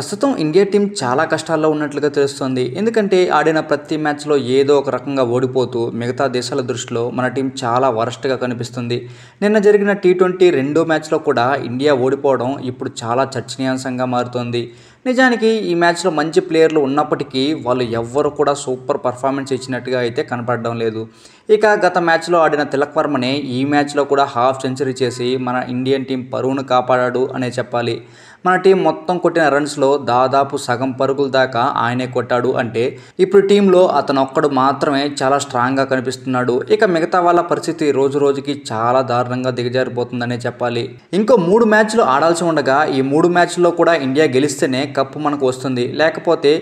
ప్రస్తుతం India team చాలా కష్టాల్లో ఉన్నట్లుగా తెలుస్తోంది. ఎందుకంటే ఆడిన ప్రతి మ్యాచ్లో ఏదో ఒక రకంగా ఓడిపోతూ మిగతా దేశాల దృష్టిలో మన టీం చాలా వరస్ట్గా కనిపిస్తుంది. నిన్న జరిగిన టీ ట్వంటీ రెండో మ్యాచ్లో కూడా ఇండియా ఓడిపోవడం ఇప్పుడు చాలా చర్చనీయాంశంగా మారుతోంది. నిజానికి ఈ మ్యాచ్లో మంచి ప్లేయర్లు ఉన్నప్పటికీ వాళ్ళు ఎవ్వరు కూడా సూపర్ పర్ఫార్మెన్స్ ఇచ్చినట్టుగా అయితే కనపడడం లేదు. ఇక గత మ్యాచ్లో ఆడిన తిలక్ వర్మనే ఈ మ్యాచ్లో కూడా హాఫ్ సెంచరీ చేసి మన ఇండియన్ టీం పరువును కాపాడాడు అనే చెప్పాలి. మన టీం మొత్తం కొట్టిన రన్స్లో దాదాపు సగం పరుగుల దాకా ఆయనే కొట్టాడు అంటే ఇప్పుడు టీంలో అతను ఒక్కడు మాత్రమే చాలా స్ట్రాంగ్గా కనిపిస్తున్నాడు. ఇక మిగతా వాళ్ళ పరిస్థితి రోజు రోజుకి చాలా దారుణంగా దిగజారిపోతుందనే చెప్పాలి. ఇంకో మూడు మ్యాచ్లు ఆడాల్సి ఉండగా ఈ మూడు మ్యాచ్ల్లో కూడా ఇండియా గెలిస్తేనే కప్పు మనకు వస్తుంది. లేకపోతే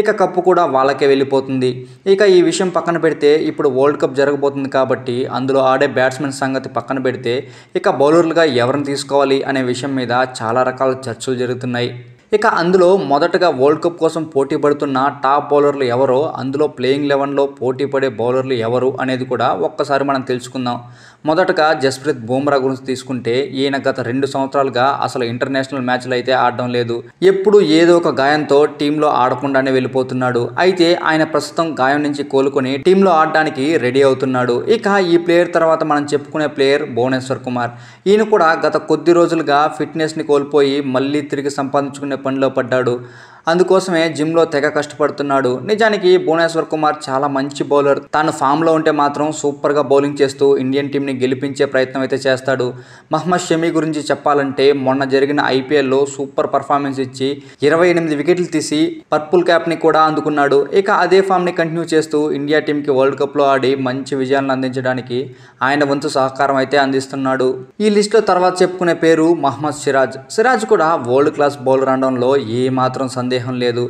ఇక కప్పు కూడా వాళ్ళకే వెళ్ళిపోతుంది. ఇక ఈ విషయం పక్కన పెడితే ఇప్పుడు వరల్డ్ కప్ జరగబోతుంది కాబట్టి అందులో ఆడే బ్యాట్స్మెన్ సంగతి పక్కన పెడితే ఇక బౌలర్లుగా ఎవరిని తీసుకోవాలి అనే విషయం మీద చాలా రకాల చర్చలు జరుగుతున్నాయి. ఇక అందులో మొదటగా వరల్డ్ కప్ కోసం పోటీ పడుతున్న టాప్ బౌలర్లు ఎవరో అందులో ప్లేయింగ్ లెవెన్లో పోటీ పడే బౌలర్లు ఎవరు అనేది కూడా ఒక్కసారి మనం తెలుసుకుందాం. మొదటగా జస్ప్రీత్ బూమ్రా గురించి తీసుకుంటే ఈయన గత రెండు సంవత్సరాలుగా అసలు ఇంటర్నేషనల్ మ్యాచ్లు అయితే ఆడడం లేదు. ఎప్పుడు ఏదో ఒక గాయంతో టీంలో ఆడకుండానే వెళ్ళిపోతున్నాడు. అయితే ఆయన ప్రస్తుతం గాయం నుంచి కోలుకొని టీంలో ఆడడానికి రెడీ అవుతున్నాడు. ఇక ఈ ప్లేయర్ తర్వాత మనం చెప్పుకునే ప్లేయర్ భువనేశ్వర్ కుమార్. ఈయన కూడా గత కొద్ది రోజులుగా ఫిట్నెస్ని కోల్పోయి మళ్ళీ తిరిగి సంపాదించుకునే పనిలో పడ్డాడు. అందుకోసమే జిమ్లో తెగ కష్టపడుతున్నాడు. నిజానికి భువనేశ్వర్ కుమార్ చాలా మంచి బౌలర్. తాను ఫామ్లో ఉంటే మాత్రం సూపర్గా బౌలింగ్ చేస్తూ ఇండియన్ టీంని గెలిపించే ప్రయత్నం అయితే చేస్తాడు. మహమ్మద్ షమీ గురించి చెప్పాలంటే మొన్న జరిగిన ఐపీఎల్లో సూపర్ పర్ఫార్మెన్స్ ఇచ్చి ఇరవై ఎనిమిది వికెట్లు తీసి పర్పుల్ క్యాప్ని కూడా అందుకున్నాడు. ఇక అదే ఫామ్ని కంటిన్యూ చేస్తూ ఇండియా టీంకి వరల్డ్ కప్లో ఆడి మంచి విజయాలను అందించడానికి ఆయన వంతు సహకారం అయితే అందిస్తున్నాడు. ఈ లిస్ట్లో తర్వాత చెప్పుకునే పేరు మహమ్మద్ సిరాజ్. సిరాజ్ కూడా వరల్డ్ క్లాస్ బౌలర్ అనడంలో ఏ మాత్రం సందేహం లేదు.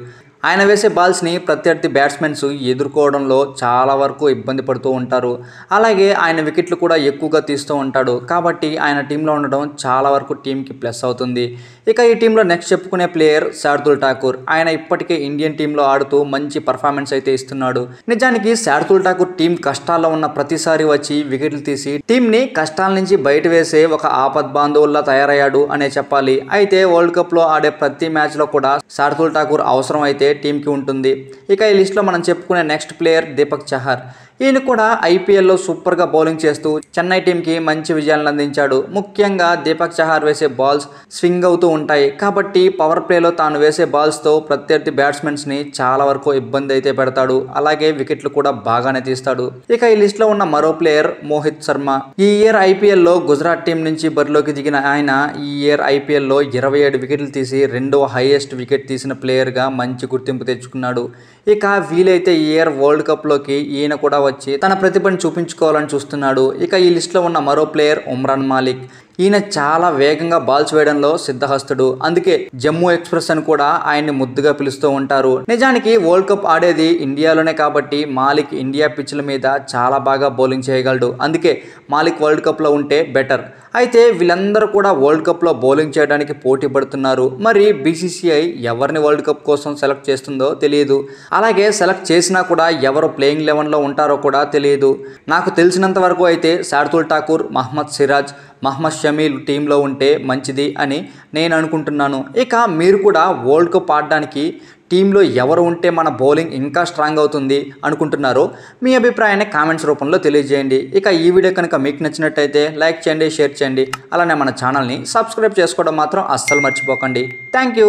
ఆయన వేసే బాల్స్ని ప్రత్యర్థి బ్యాట్స్మెన్స్ ఎదుర్కోవడంలో చాలా వరకు ఇబ్బంది పడుతూ ఉంటారు. అలాగే ఆయన వికెట్లు కూడా ఎక్కువగా తీస్తూ ఉంటాడు. కాబట్టి ఆయన టీంలో ఉండడం చాలా వరకు టీంకి ప్లస్ అవుతుంది. ఇక ఈ టీంలో నెక్స్ట్ చెప్పుకునే ప్లేయర్ శార్దుల్ ఠాకూర్. ఆయన ఇప్పటికే ఇండియన్ టీంలో ఆడుతూ మంచి పర్ఫార్మెన్స్ అయితే ఇస్తున్నాడు. నిజానికి శార్దుల్ ఠాకూర్ టీం కష్టాల్లో ఉన్న ప్రతిసారి వచ్చి వికెట్లు తీసి టీంని కష్టాల నుంచి బయట వేసే ఒక ఆపద్ బాంధవుల్లా తయారయ్యాడు అనే చెప్పాలి. అయితే వరల్డ్ కప్లో ఆడే ప్రతి మ్యాచ్లో కూడా శార్దుల్ ఠాకూర్ అవసరం అయితే టీంకి ఉంటుంది? ఇక ఈ లిస్ట్లో మనం చెప్పుకునే నెక్స్ట్ ప్లేయర్ దీపక్ చహర్. ఈయన కూడా ఐపీఎల్లో సూపర్గా బౌలింగ్ చేస్తూ చెన్నై టీంకి మంచి విజయాలను అందించాడు. ముఖ్యంగా దీపక్ చహార్ వేసే బాల్స్ స్వింగ్ అవుతూ ఉంటాయి. కాబట్టి పవర్ ప్లేలో తాను వేసే బాల్స్తో ప్రత్యర్థి బ్యాట్స్మెన్స్ని చాలా వరకు ఇబ్బంది అయితే పెడతాడు. అలాగే వికెట్లు కూడా బాగానే తీస్తాడు. ఇక ఈ లిస్ట్లో ఉన్న మరో ప్లేయర్ మోహిత్ శర్మ. ఈ ఇయర్ ఐపీఎల్లో గుజరాత్ టీం నుంచి బరిలోకి దిగిన ఆయన ఈ ఇయర్ ఐపీఎల్లో ఇరవై ఏడు వికెట్లు తీసి రెండవ హైయెస్ట్ వికెట్ తీసిన ప్లేయర్గా మంచి గుర్తింపు తెచ్చుకున్నాడు. ఇక వీలైతే ఈ ఇయర్ వరల్డ్ కప్లోకి ఈయన కూడా వచ్చి తన ప్రతిభను చూపించుకోవాలని చూస్తున్నాడు. ఇక ఈ లిస్ట్లో ఉన్న మరో ప్లేయర్ ఉమ్రాన్ మాలిక్. ఈయన చాలా వేగంగా బాల్స్ వేయడంలో సిద్ధహస్తుడు. అందుకే జమ్మూ ఎక్స్ప్రెస్ అని కూడా ఆయన్ని ముద్దుగా పిలుస్తూ ఉంటారు. నిజానికి వరల్డ్ కప్ ఆడేది ఇండియాలోనే కాబట్టి మాలిక్ ఇండియా పిచ్ల మీద చాలా బాగా బౌలింగ్ చేయగలడు. అందుకే మాలిక్ వరల్డ్ కప్లో ఉంటే బెటర్ అయితే వీళ్ళందరూ కూడా వరల్డ్ కప్లో బౌలింగ్ చేయడానికి పోటీ పడుతున్నారు. మరి బీసీసీఐ ఎవరిని వరల్డ్ కప్ కోసం సెలెక్ట్ చేస్తుందో తెలియదు. అలాగే సెలెక్ట్ చేసినా కూడా ఎవరు ప్లేయింగ్ లెవెన్లో ఉంటారో కూడా తెలియదు. నాకు తెలిసినంత వరకు అయితే శార్దుల్ ఠాకూర్ మహమ్మద్ సిరాజ్ మహమ్మద్ షమీల్ టీంలో ఉంటే మంచిది అని నేను అనుకుంటున్నాను. ఇక మీరు కూడా వరల్డ్ కప్ ఆడడానికి టీంలో ఎవరు ఉంటే మన బౌలింగ్ ఇంకా స్ట్రాంగ్ అవుతుంది అనుకుంటున్నారో మీ అభిప్రాయాన్ని కామెంట్స్ రూపంలో తెలియజేయండి. ఇక ఈ వీడియో కనుక మీకు నచ్చినట్టయితే లైక్ చేయండి షేర్ చేయండి. అలానే మన ఛానల్ని సబ్స్క్రైబ్ చేసుకోవడం మాత్రం అస్సలు మర్చిపోకండి. Thank you.